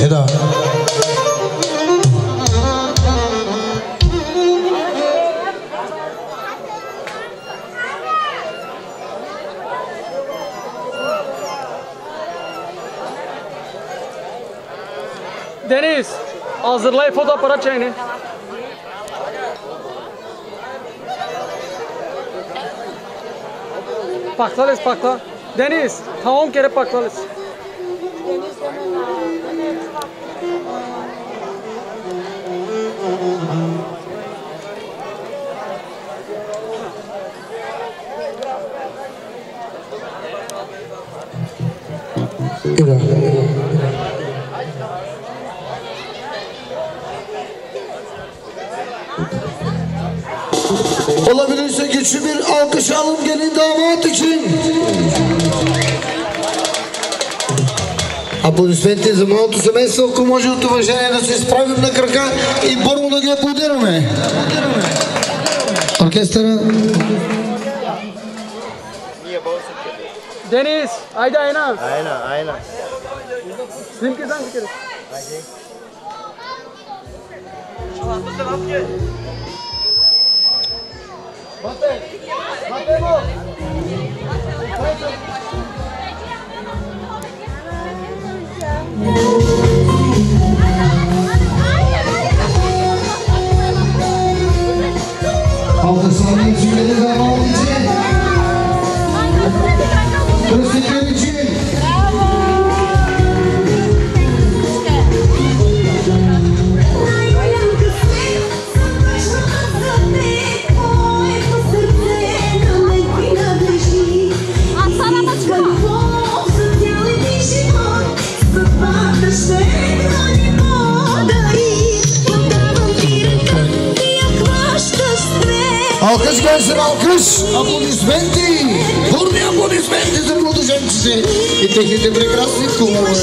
Eda. Deniz, hazırlay fotoğraf çayını. Paklalız pakla. Deniz, tamam kere paklalız. Deniz, tamam. Да. Olabilirse güçlü bir alkış alın gelin damat için. Аплодисменти за малото семейство, ако може от уважение да се изправим на крака и първо да ги аплодираме. Оркестъра. Deniz, haydi ayna. Aynen aynen. Sizin kızdan fikir. Alkışlarını için gelin damat için. Alkış gelsin alkış. Аплодисменти. Бурни аплодисменти за младоженците и техните прекрасни кумове.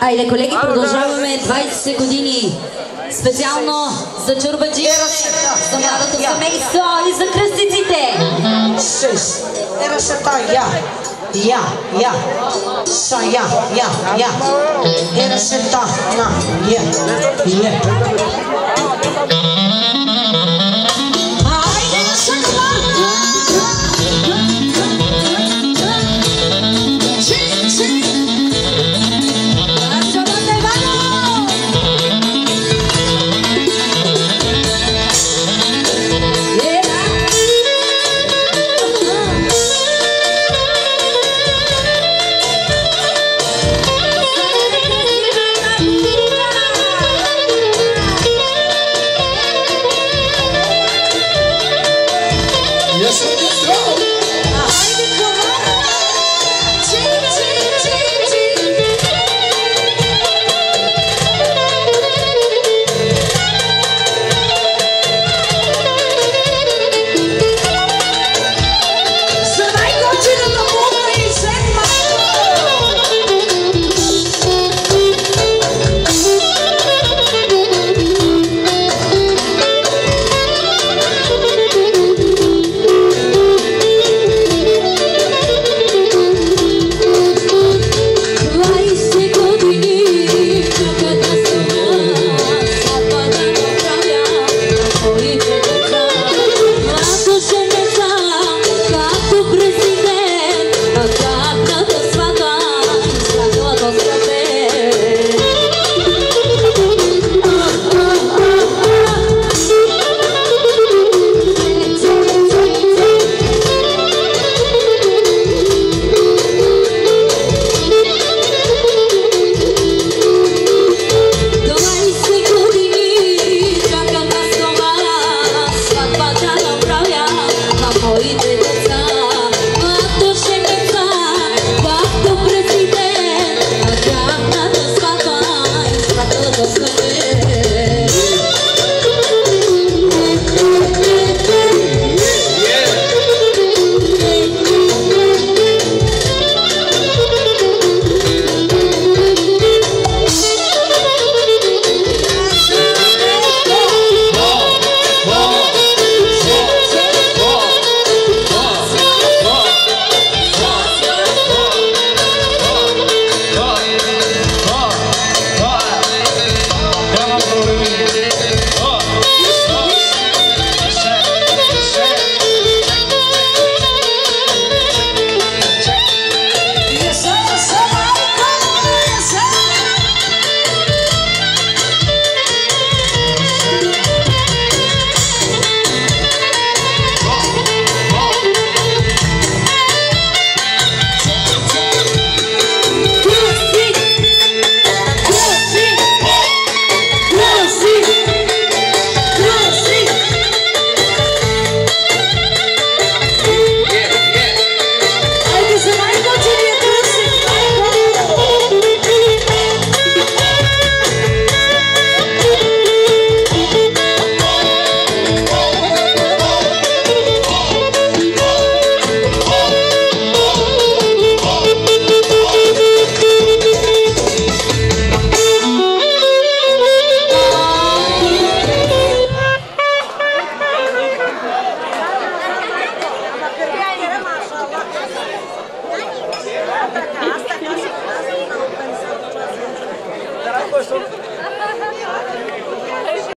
Айде, колеги, продължаваме 20 години. Специално за чурбаджи, за младото семейство и за кръстиците. Шиш, ерашата, я. Я, я, са, я, я, я. Ерашата, на, я, я.